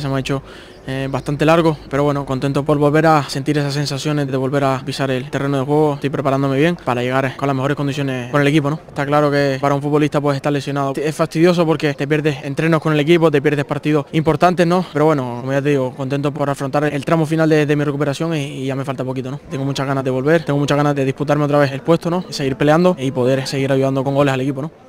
Se me ha hecho eh, bastante largo, pero bueno, contento por volver a sentir esas sensaciones de volver a pisar el terreno de juego. Estoy preparándome bien para llegar eh, con las mejores condiciones con el equipo, ¿no? Está claro que para un futbolista pues estar lesionado es fastidioso porque te pierdes entrenos con el equipo, te pierdes partidos importantes, ¿no? Pero bueno, como ya te digo, contento por afrontar el tramo final de, mi recuperación y, ya me falta poquito, ¿no? Tengo muchas ganas de volver, tengo muchas ganas de disputarme otra vez el puesto, ¿no? Seguir peleando y poder seguir ayudando con goles al equipo, ¿no?